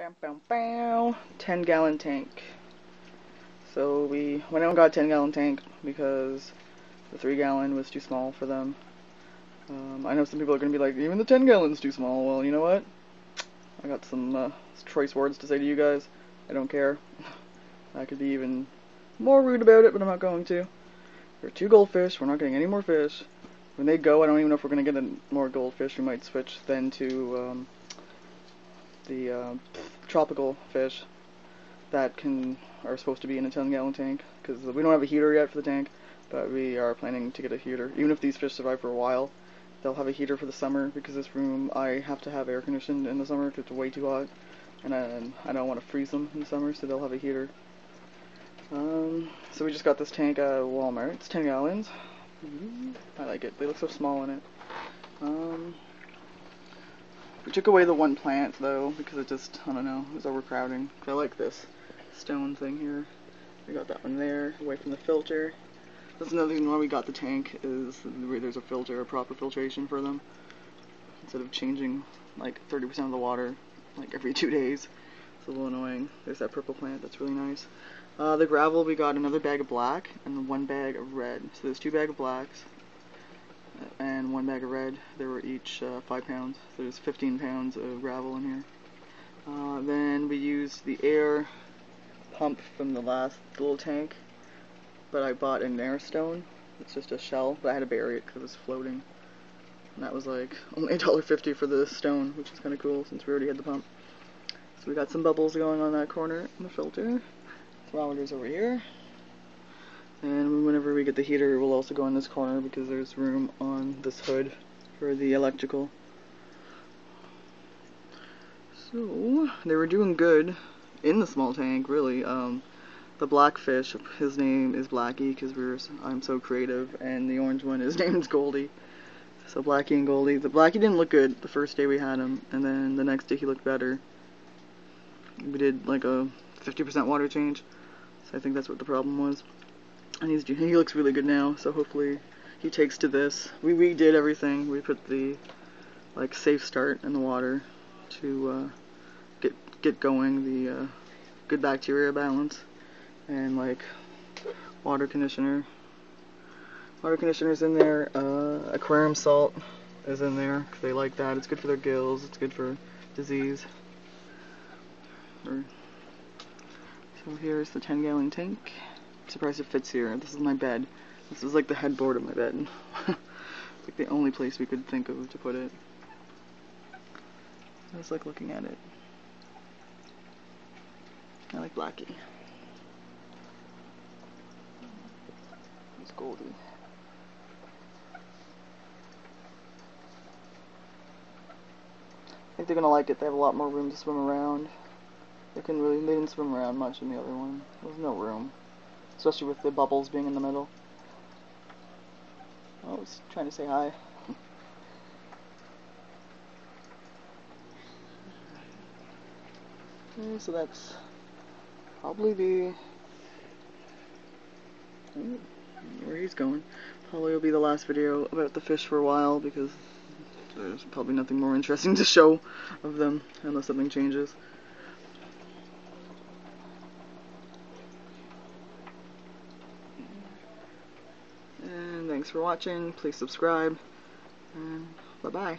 Bam, bam, bam. 10 gallon tank. So we went out and got a 10 gallon tank because the 3 gallon was too small for them. Um, I know some people are going to be like, even the 10 gallon's too small. Well, you know what? I got some uh, choice words to say to you guys. I don't care. I could be even more rude about it, but I'm not going to. There are two goldfish. We're not getting any more fish. When they go, I don't even know if we're going to get more goldfish. We might switch then to um, the uh, tropical fish that can are supposed to be in a 10 gallon tank because we don't have a heater yet for the tank but we are planning to get a heater. Even if these fish survive for a while they'll have a heater for the summer because this room I have to have air conditioned in the summer because it's way too hot and I, I don't want to freeze them in the summer so they'll have a heater. Um, so we just got this tank at Walmart. It's 10 gallons. I like it. They look so small in it. Um, we took away the one plant though because it just, I don't know, it was overcrowding. I like this stone thing here. We got that one there, away from the filter. That's another reason why we got the tank, is there's a filter, a proper filtration for them. Instead of changing like 30% of the water like every two days. It's a little annoying. There's that purple plant, that's really nice. Uh, the gravel, we got another bag of black and one bag of red. So there's two bag of blacks, and one bag of red. They were each uh, 5 pounds. So there's 15 pounds of gravel in here. Uh, then we used the air pump from the last little tank, but I bought an air stone. It's just a shell, but I had to bury it because it was floating. And that was like only $1.50 for the stone, which is kind of cool since we already had the pump. So we got some bubbles going on that corner in the filter. Thermometer's over here. And whenever we get the heater, we'll also go in this corner because there's room on this hood for the electrical. So, they were doing good in the small tank, really. Um, the blackfish, his name is Blackie because we're I'm so creative, and the orange one, his name is Goldie. So Blackie and Goldie. The Blackie didn't look good the first day we had him, and then the next day he looked better. We did like a 50% water change, so I think that's what the problem was and he's he looks really good now. So hopefully he takes to this. We redid everything. We put the like safe start in the water to uh, get get going the uh, good bacteria balance and like water conditioner. Water conditioner's in there. Uh, aquarium salt is in there. They like that. It's good for their gills. It's good for disease. So here's the 10 gallon tank surprised it fits here. This is my bed. This is like the headboard of my bed. like the only place we could think of to put it. I was like looking at it. I like Blackie. It's Goldie. I think they're gonna like it. They have a lot more room to swim around. They can really they didn't swim around much in the other one. There's no room especially with the bubbles being in the middle. Oh, was trying to say hi. okay, eh, so that's probably the where he's going. Probably will be the last video about the fish for a while because there's probably nothing more interesting to show of them unless something changes. Thanks for watching. Please subscribe. And bye-bye.